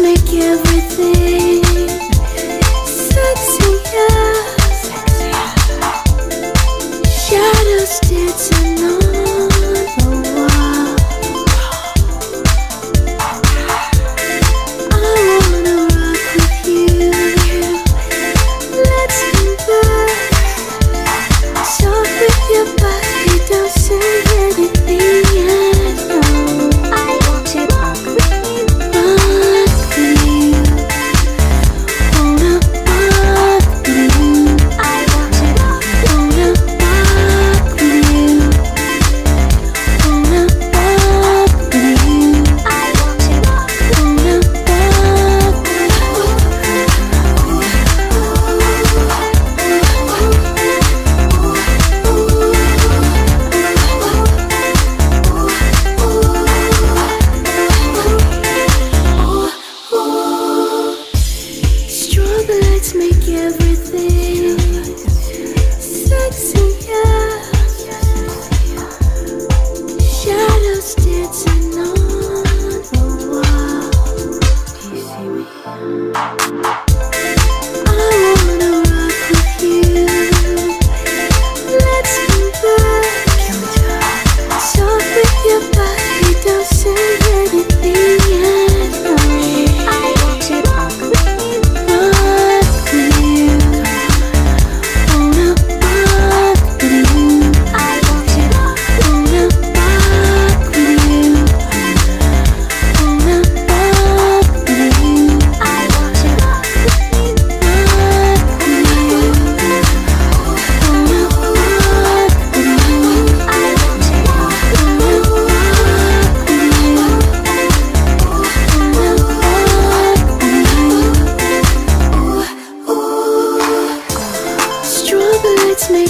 make everything Let's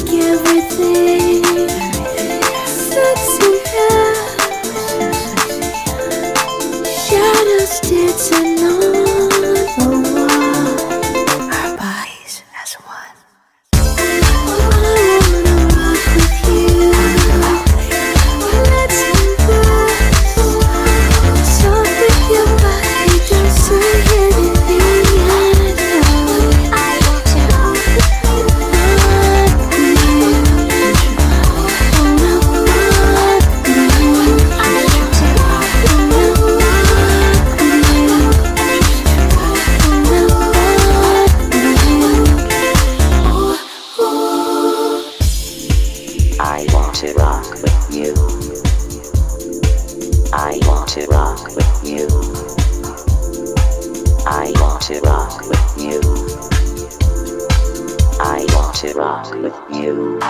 everything I want to rock with you. I want to rock with you. I want to rock with you. I want to rock with you.